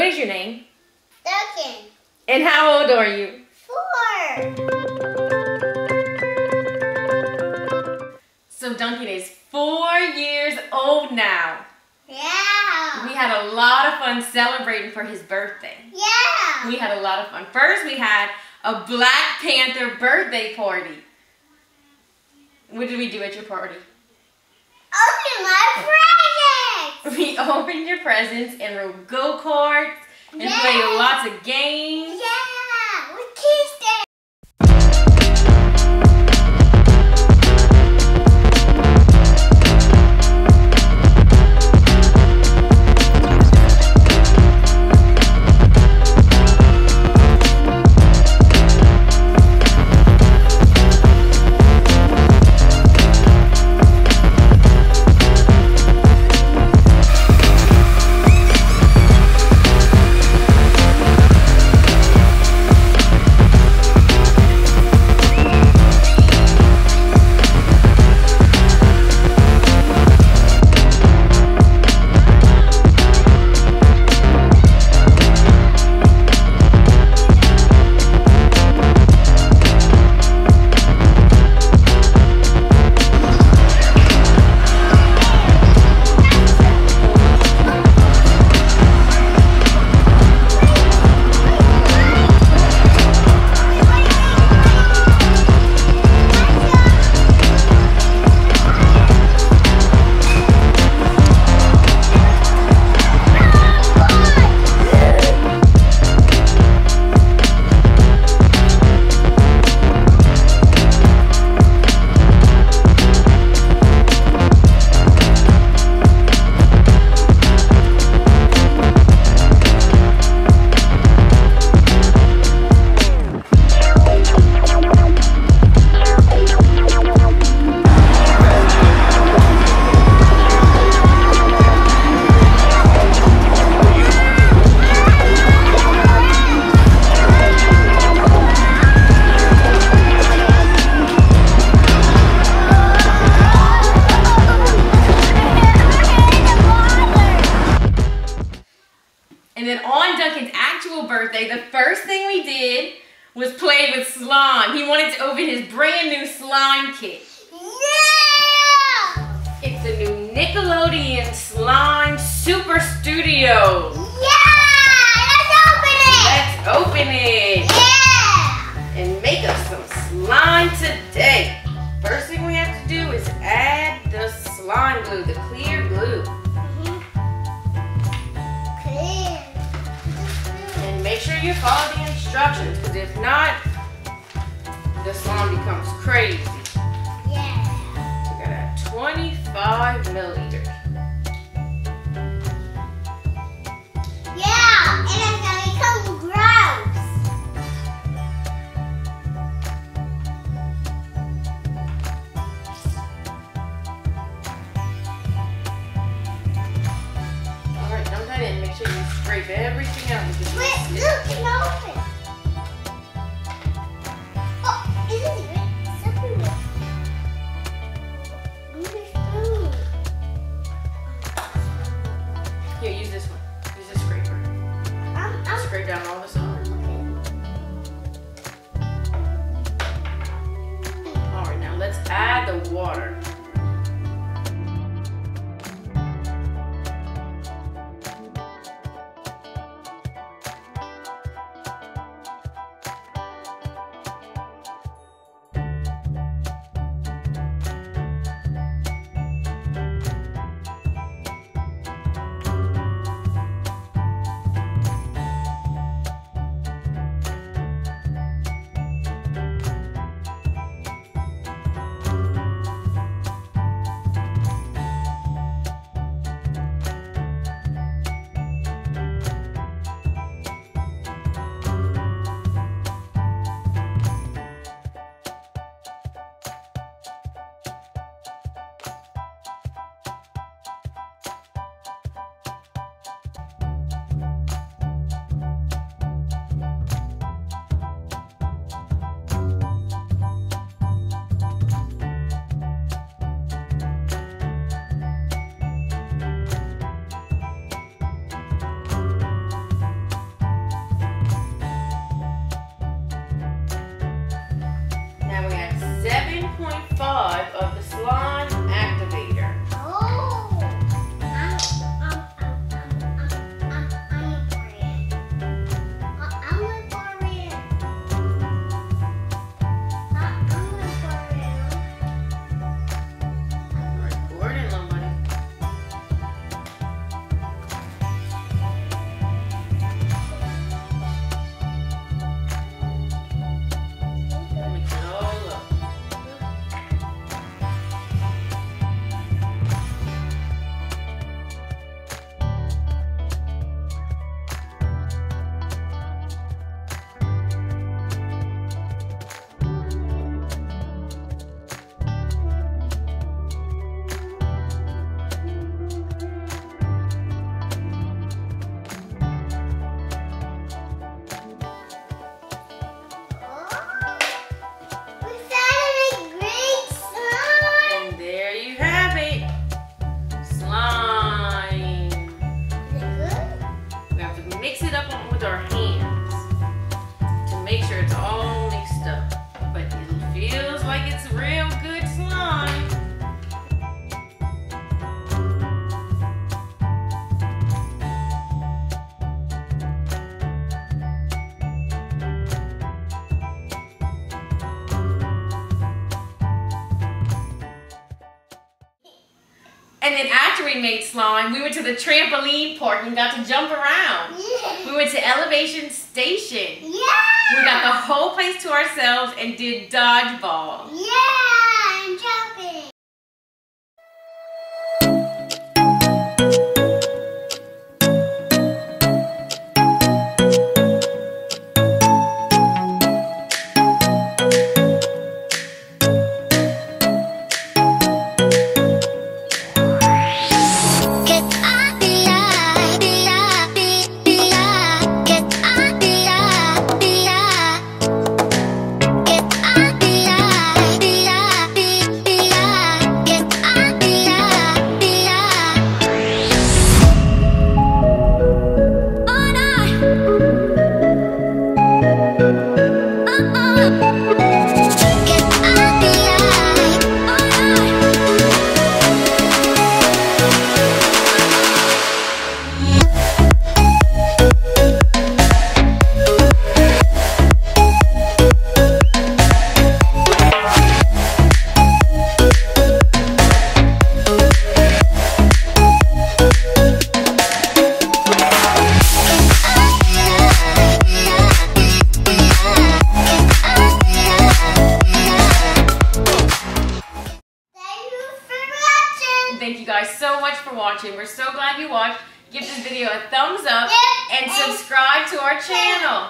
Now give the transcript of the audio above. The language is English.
What is your name? Duncan. And how old are you? Four. So Duncan is four years old now. Yeah. We had a lot of fun celebrating for his birthday. Yeah. We had a lot of fun. First, we had a Black Panther birthday party. What did we do at your party? Open my presents. We opened your presents and rode go-karts and Yeah. played lots of games. Was play with slime. He wanted to open his brand new slime kit. Yeah. It's a new Nickelodeon Slime Super Studio. Yeah. Let's open it. Let's open it Yeah. and make us some slime today. First thing we have to do is add the slime glue, the clear glue. Mm-hmm. Clear. And make sure you follow the instructions, because if not, the slime becomes crazy. Yeah. We got a 25 milliliters. Yeah. And it's gonna become gross. All right, dump that in. Make sure you scrape everything out. Wait, look, it's open. And then after we made slime, we went to the trampoline park and got to jump around. Yeah. We went to Elevation Station. Yeah. We got the whole place to ourselves and did dodgeball. Yeah, for watching. We're so glad you watched. Give this video a thumbs up and and- subscribe to our channel.